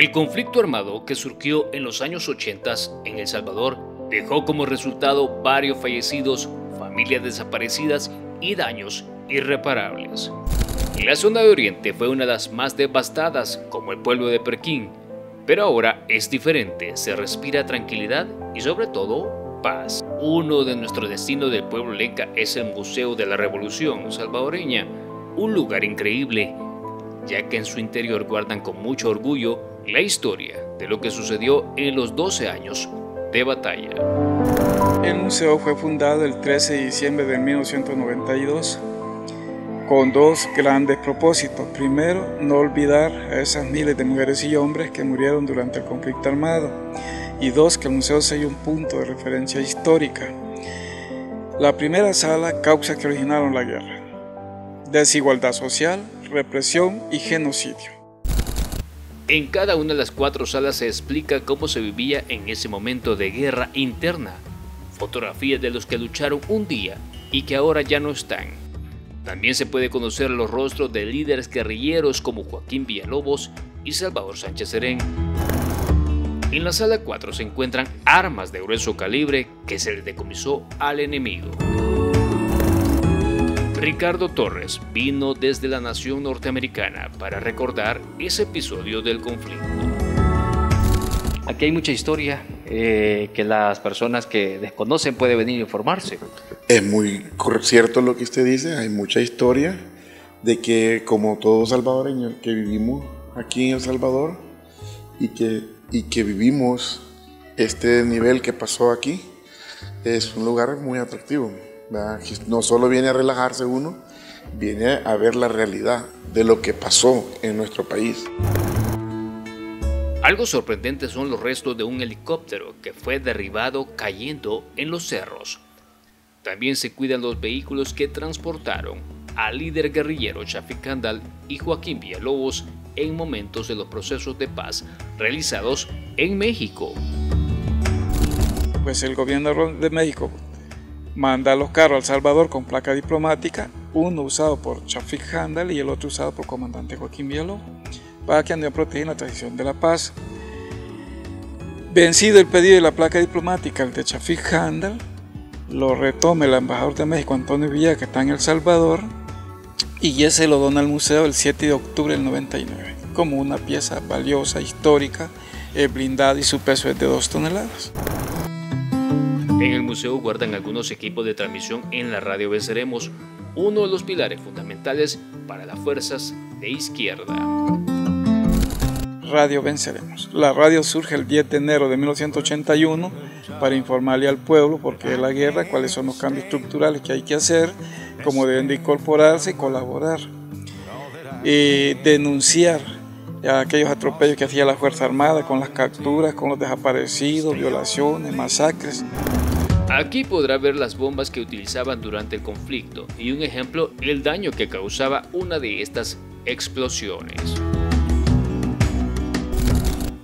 El conflicto armado que surgió en los años 80 en El Salvador dejó como resultado varios fallecidos, familias desaparecidas y daños irreparables. La zona de Oriente fue una de las más devastadas, como el pueblo de Perquín, pero ahora es diferente, se respira tranquilidad y sobre todo paz. Uno de nuestros destinos del pueblo lenca es el Museo de la Revolución Salvadoreña, un lugar increíble, ya que en su interior guardan con mucho orgullo la historia de lo que sucedió en los 12 años de batalla. El museo fue fundado el 13 de diciembre de 1992 con dos grandes propósitos. Primero, no olvidar a esas miles de mujeres y hombres que murieron durante el conflicto armado. Y dos, que el museo sea un punto de referencia histórica. La primera sala, causas que originaron la guerra. Desigualdad social, represión y genocidio. En cada una de las cuatro salas se explica cómo se vivía en ese momento de guerra interna. Fotografías de los que lucharon un día y que ahora ya no están también se puede conocer los rostros de líderes guerrilleros como Joaquín Villalobos y Salvador Sánchez Serén. En la sala 4 se encuentran armas de grueso calibre que se le decomisó al enemigo. Ricardo Torres vino desde la nación norteamericana para recordar ese episodio del conflicto. Aquí hay mucha historia eh, que las personas que desconocen pueden venir a informarse. Es muy cierto lo que usted dice, hay mucha historia de que como todos salvadoreños que vivimos aquí en El Salvador y que, y que vivimos este nivel que pasó aquí, es un lugar muy atractivo. No solo viene a relajarse uno, viene a ver la realidad de lo que pasó en nuestro país. Algo sorprendente son los restos de un helicóptero que fue derribado cayendo en los cerros. También se cuidan los vehículos que transportaron al líder guerrillero Shafik Kandal y Joaquín Villalobos en momentos de los procesos de paz realizados en México. Pues el gobierno de México manda los carros al Salvador con placa diplomática, uno usado por Shafik Handal y el otro usado por comandante Joaquín Villalobos para que ande a proteger la tradición de la paz. Vencido el pedido de la placa diplomática, el de Chafik Handal, lo retome el embajador de México, Antonio Villa, que está en El Salvador, y ya se lo dona al museo el 7 de octubre del 99, como una pieza valiosa, histórica, eh, blindada y su peso es de 2 toneladas. En el museo guardan algunos equipos de transmisión en la radio Venceremos, uno de los pilares fundamentales para las fuerzas de izquierda. Radio Venceremos. La radio surge el 10 de enero de 1981 para informarle al pueblo por qué es la guerra, cuáles son los cambios estructurales que hay que hacer, cómo deben de incorporarse y colaborar. Y denunciar aquellos atropellos que hacía la Fuerza Armada con las capturas, con los desaparecidos, violaciones, masacres. Aquí podrá ver las bombas que utilizaban durante el conflicto y un ejemplo, el daño que causaba una de estas explosiones.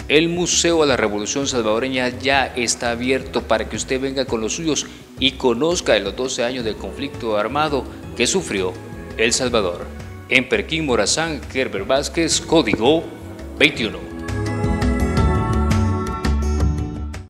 El Museo de la Revolución Salvadoreña ya está abierto para que usted venga con los suyos y conozca de los 12 años del conflicto armado que sufrió El Salvador. En Perquín Morazán, Kerber Vázquez, código 21.